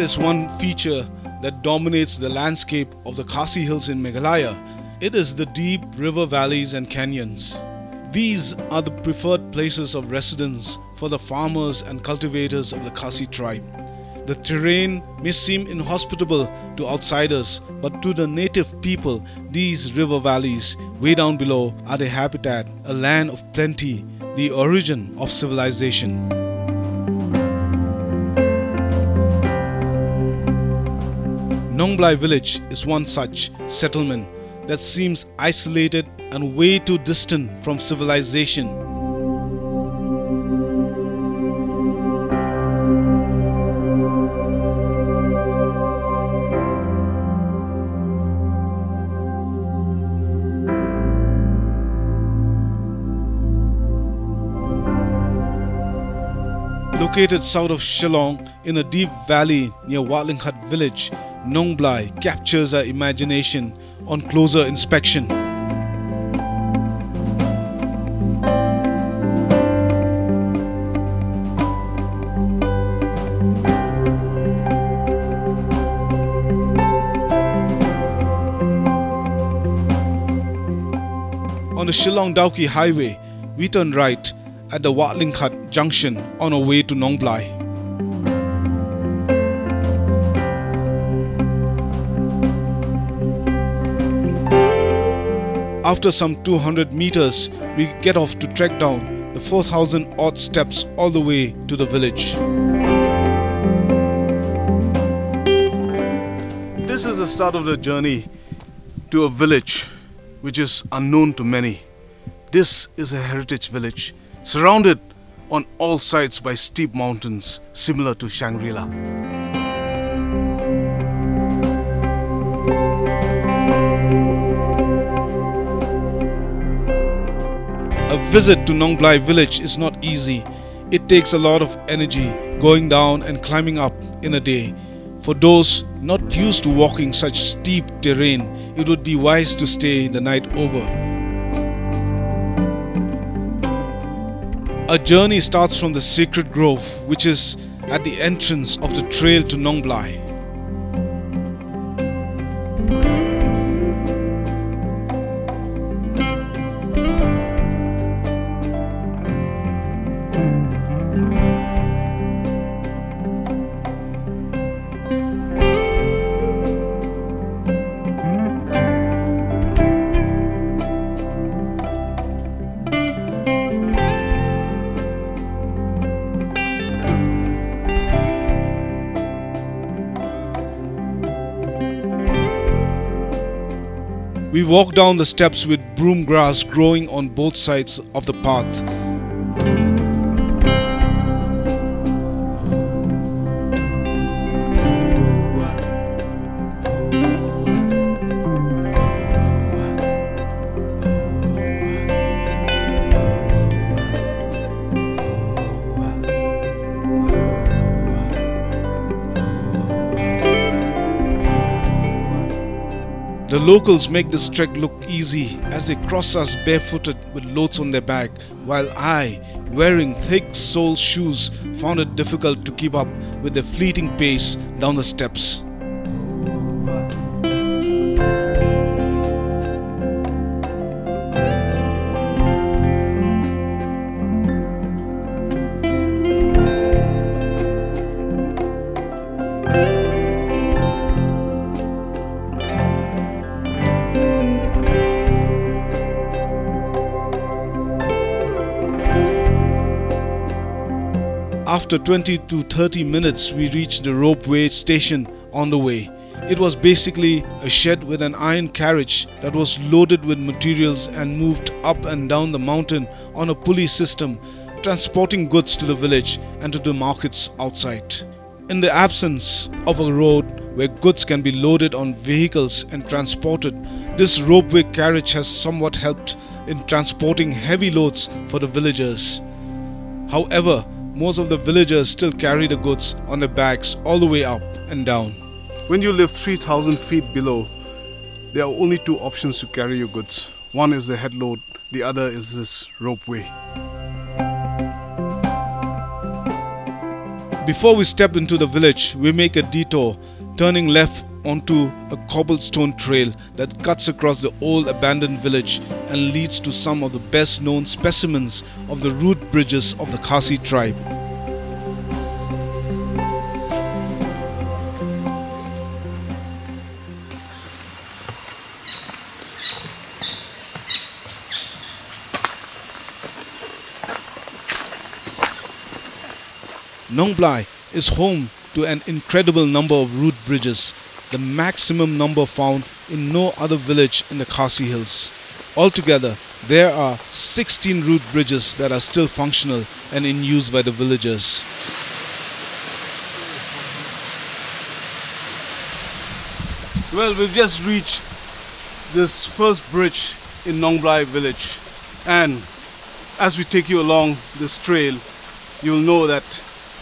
is one feature that dominates the landscape of the Khasi Hills in Meghalaya, it is the deep river valleys and canyons. These are the preferred places of residence for the farmers and cultivators of the Khasi tribe. The terrain may seem inhospitable to outsiders, but to the native people, these river valleys, way down below, are their habitat, a land of plenty, the origin of civilization. Nongblai village is one such settlement that seems isolated and way too distant from civilization. Located south of Shillong in a deep valley near Watlingkhat village, Nongblai captures our imagination on closer inspection. On the Shillong Dawki highway, we turn right at the Watlingkhat junction on our way to Nongblai. After some 200 meters, we get off to trek down the 4000 odd steps all the way to the village. This is the start of the journey to a village which is unknown to many. This is a heritage village surrounded on all sides by steep mountains similar to Shangri A visit to Nongblai village is not easy. It takes a lot of energy going down and climbing up in a day. For those not used to walking such steep terrain, it would be wise to stay the night over. A journey starts from the sacred grove, which is at the entrance of the trail to Nongblai. We walk down the steps with broom grass growing on both sides of the path. The locals make this trek look easy as they cross us barefooted with loads on their back, while I, wearing thick sole shoes, found it difficult to keep up with their fleeting pace down the steps. After 20 to 30 minutes, we reached the ropeway station on the way. It was basically a shed with an iron carriage that was loaded with materials and moved up and down the mountain on a pulley system, transporting goods to the village and to the markets outside. In the absence of a road where goods can be loaded on vehicles and transported, this ropeway carriage has somewhat helped in transporting heavy loads for the villagers. However, most of the villagers still carry the goods on their backs all the way up and down. When you live 3000 feet below, there are only two options to carry your goods. One is the headload, the other is this ropeway. Before we step into the village, we make a detour, turning left onto a cobblestone trail that cuts across the old abandoned village and leads to some of the best known specimens of the root bridges of the Khasi tribe. Nongblai is home to an incredible number of root bridges, the maximum number found in no other village in the Khasi Hills. Altogether, there are 16 root bridges that are still functional and in use by the villagers. Well, we've just reached this first bridge in Nongblai village and as we take you along this trail, you'll know that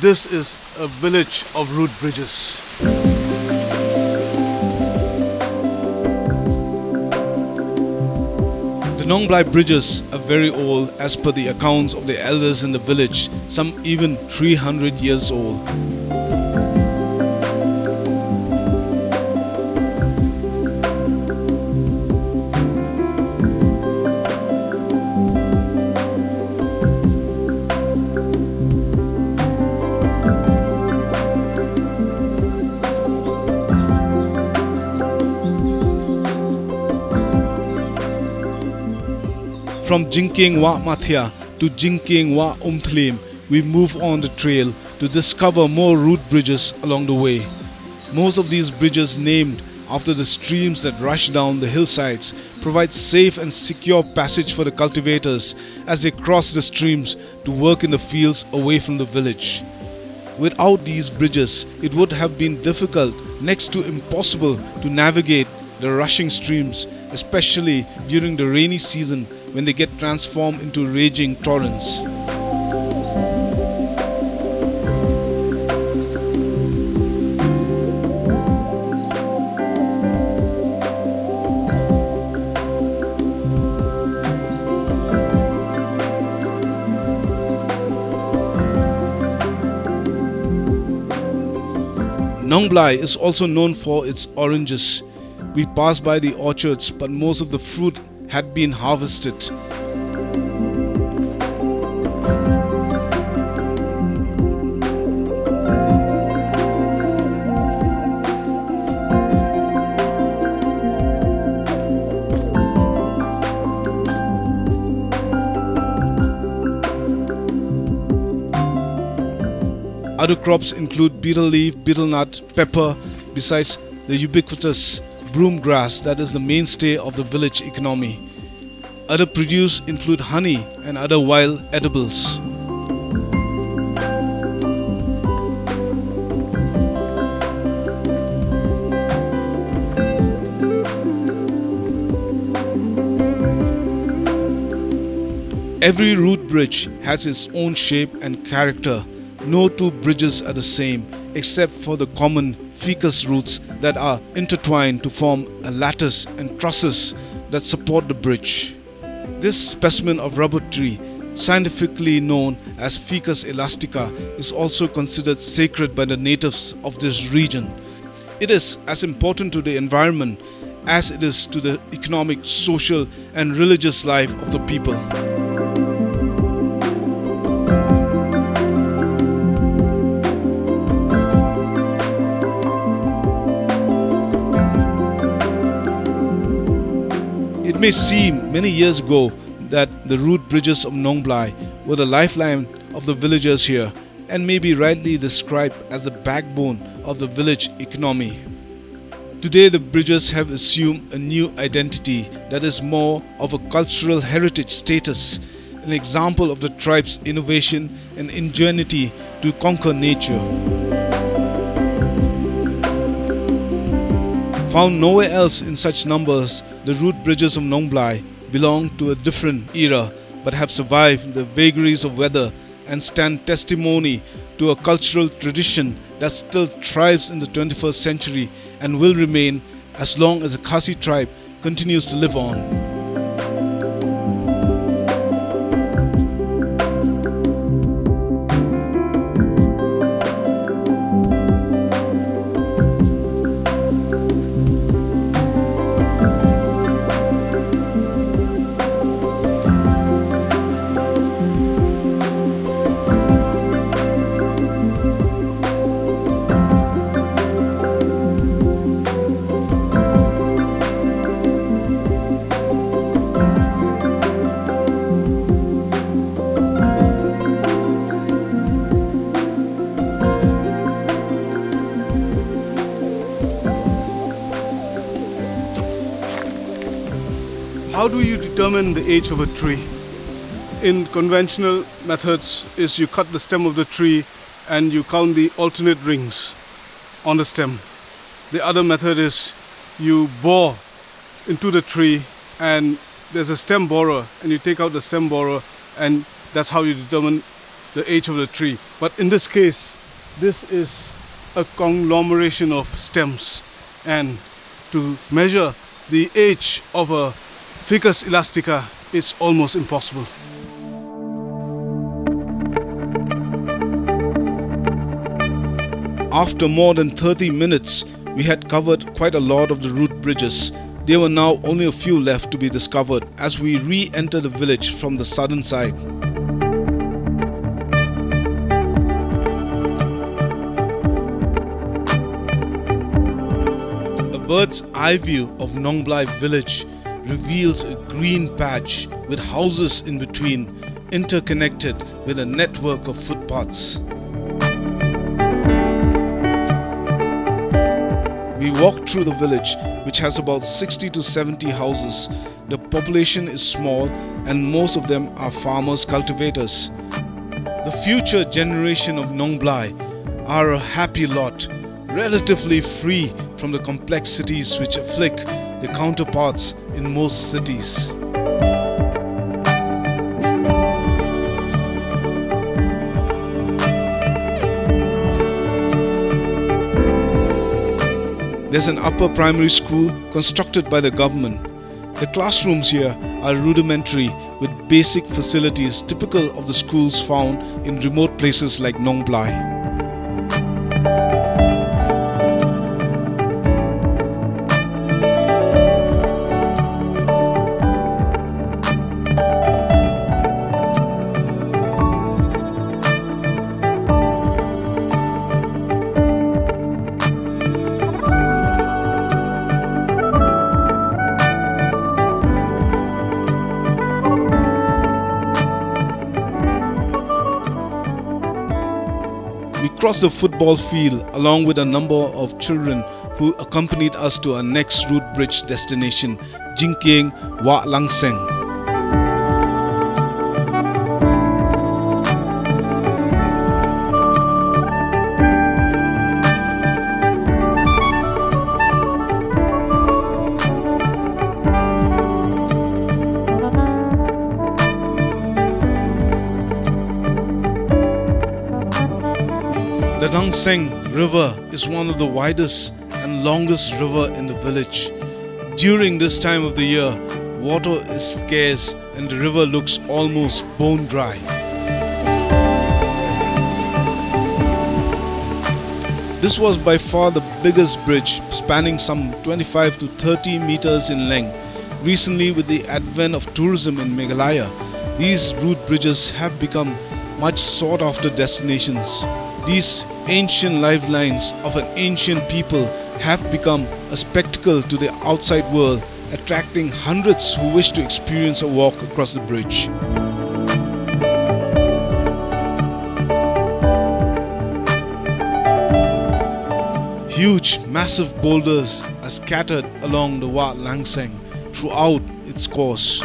this is a village of root bridges. Nongblai bridges are very old as per the accounts of the elders in the village, some even 300 years old. From Jingkieng Wa Mathia to Jingkieng Wa Umthlim, we move on the trail to discover more root bridges along the way. Most of these bridges named after the streams that rush down the hillsides provide safe and secure passage for the cultivators as they cross the streams to work in the fields away from the village. Without these bridges, it would have been difficult, next to impossible, to navigate the rushing streams, especially during the rainy season when they get transformed into raging torrents. Nong Nongblai is also known for its oranges. We pass by the orchards, but most of the fruit had been harvested. Other crops include betel leaf, betel nut, pepper, besides the ubiquitous broom grass that is the mainstay of the village economy. Other produce include honey and other wild edibles. Every root bridge has its own shape and character. No two bridges are the same except for the common ficus roots that are intertwined to form a lattice and trusses that support the bridge. This specimen of rubber tree, scientifically known as Ficus elastica, is also considered sacred by the natives of this region. It is as important to the environment as it is to the economic, social, and religious life of the people. May seem many years ago that the root bridges of Nong Nongblai were the lifeline of the villagers here and may be rightly described as the backbone of the village economy. Today, the bridges have assumed a new identity that is more of a cultural heritage status, an example of the tribe's innovation and ingenuity to conquer nature. Found nowhere else in such numbers, the root bridges of Nong Nongblai belong to a different era but have survived the vagaries of weather and stand testimony to a cultural tradition that still thrives in the 21st century and will remain as long as the Khasi tribe continues to live on. How do you determine the age of a tree? In conventional methods is you cut the stem of the tree and you count the alternate rings on the stem. The other method is you bore into the tree and there's a stem borer and you take out the stem borer and that's how you determine the age of the tree. But in this case, this is a conglomeration of stems and to measure the age of a Ficus elastica is almost impossible. After more than 30 minutes, we had covered quite a lot of the root bridges. There were now only a few left to be discovered as we re-enter the village from the southern side. A bird's eye view of Nongblai village reveals a green patch with houses in between interconnected with a network of footpaths. We walked through the village, which has about 60 to 70 houses. The population is small and most of them are farmers cultivators. The future generation of Nongblai are a happy lot, relatively free from the complexities which afflict the counterparts in most cities. There's an upper primary school constructed by the government. The classrooms here are rudimentary with basic facilities typical of the schools found in remote places like Nong Nongblai. We crossed the football field along with a number of children who accompanied us to our next root bridge destination, Jingkieng Wa Langseng. Langseng River is one of the widest and longest river in the village. During this time of the year, water is scarce and the river looks almost bone dry. This was by far the biggest bridge, spanning some 25 to 30 meters in length. Recently, with the advent of tourism in Meghalaya, these root bridges have become much sought after destinations. These ancient lifelines of an ancient people have become a spectacle to the outside world, attracting hundreds who wish to experience a walk across the bridge. Huge, massive boulders are scattered along the Wat Langseng throughout its course.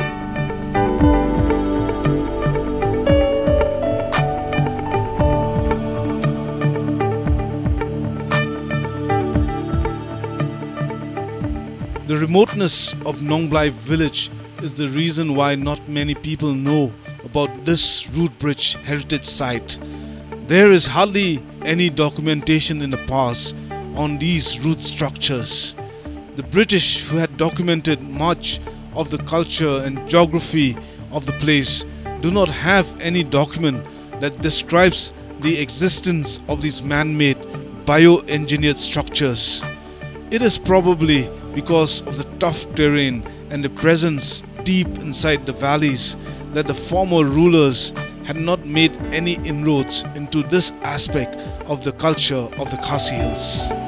The remoteness of Nongblai village is the reason why not many people know about this root bridge heritage site. There is hardly any documentation in the past on these root structures. The British, who had documented much of the culture and geography of the place, do not have any document that describes the existence of these man made bioengineered structures. It is probably because of the tough terrain and the presence deep inside the valleys that the former rulers had not made any inroads into this aspect of the culture of the Khasi Hills.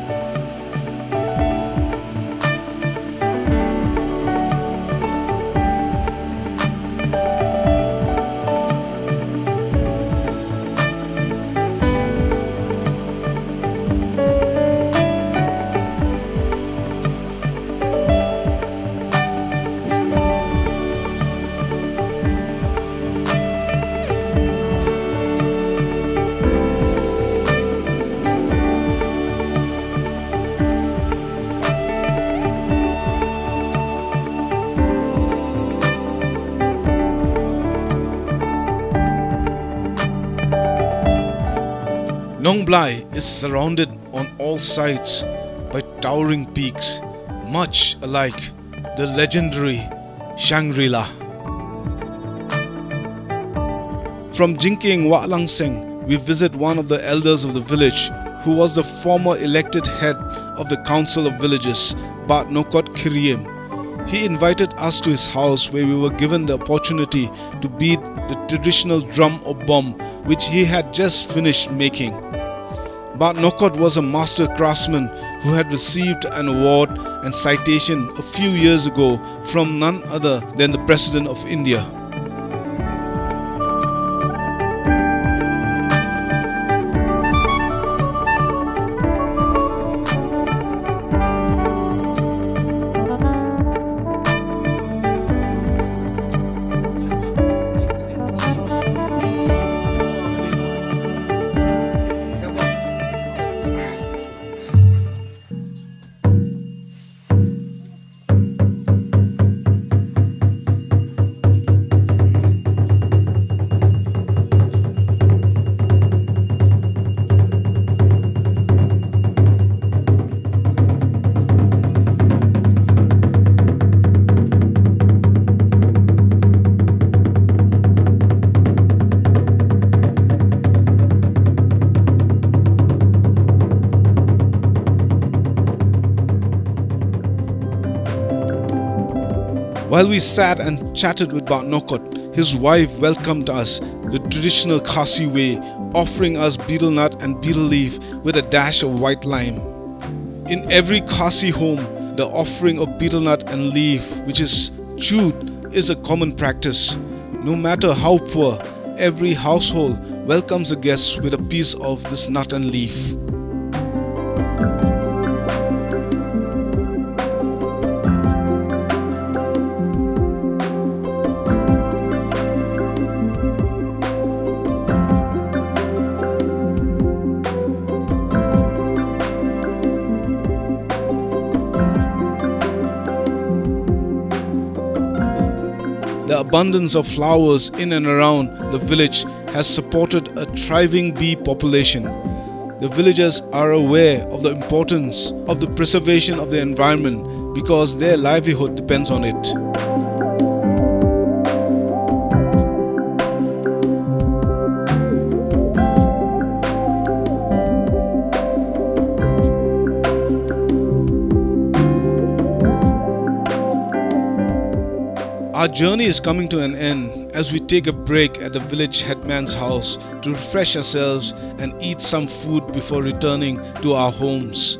Is surrounded on all sides by towering peaks, much alike the legendary Shangri-La. From Jingkieng Wat Lang we visit one of the elders of the village who was the former elected head of the Council of Villages, Bat Nokot Kiriem. He invited us to his house where we were given the opportunity to beat the traditional drum or bomb which he had just finished making. Bat Nokot was a master craftsman who had received an award and citation a few years ago from none other than the President of India. While we sat and chatted with Nokot, his wife welcomed us the traditional Khasi way, offering us betel nut and betel leaf with a dash of white lime. In every Khasi home, the offering of betel nut and leaf, which is chewed, is a common practice. No matter how poor, every household welcomes a guest with a piece of this nut and leaf. The abundance of flowers in and around the village has supported a thriving bee population. The villagers are aware of the importance of the preservation of the environment because their livelihood depends on it. Our journey is coming to an end as we take a break at the village headman's house to refresh ourselves and eat some food before returning to our homes.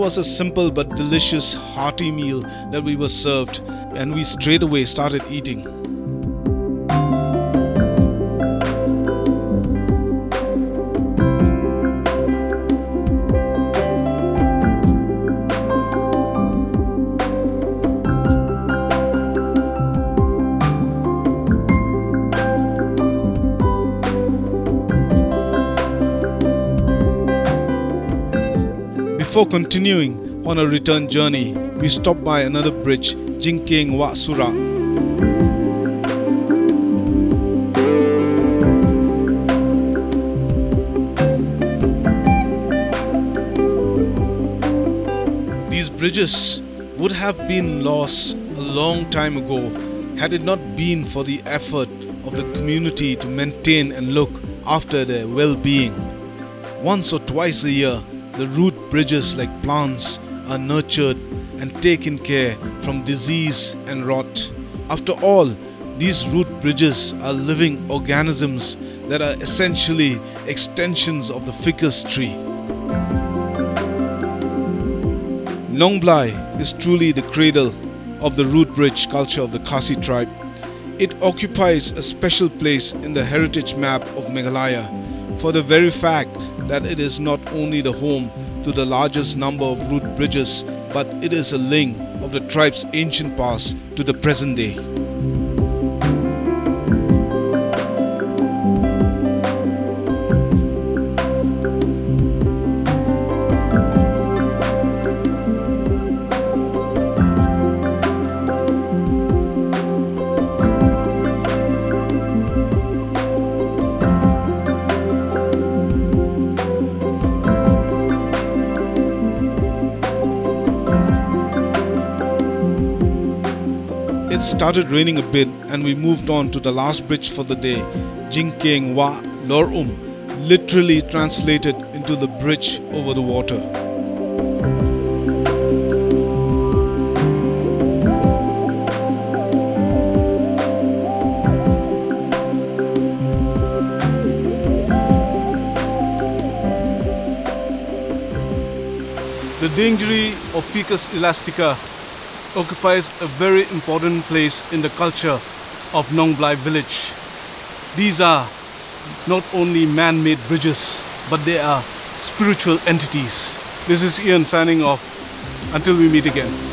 Was a simple but delicious, hearty meal that we were served, and we straight away started eating. Before continuing on a return journey, we stopped by another bridge, Jingkieng Wat Surak. These bridges would have been lost a long time ago had it not been for the effort of the community to maintain and look after their well-being. Once or twice a year, the root bridges like plants are nurtured and taken care from disease and rot. After all, these root bridges are living organisms that are essentially extensions of the ficus tree. Nong Blai is truly the cradle of the root bridge culture of the Khasi tribe. It occupies a special place in the heritage map of Meghalaya for the very fact that it is not only the home to the largest number of root bridges, but it is a link of the tribe's ancient past to the present day. Started raining a bit and we moved on to the last bridge for the day, Jingkieng Wa Lorum, literally translated into the bridge over the water. The dingri of Ficus elastica occupies a very important place in the culture of Nong Blai village. These are not only man-made bridges, but they are spiritual entities. This is Ian signing off. Until we meet again.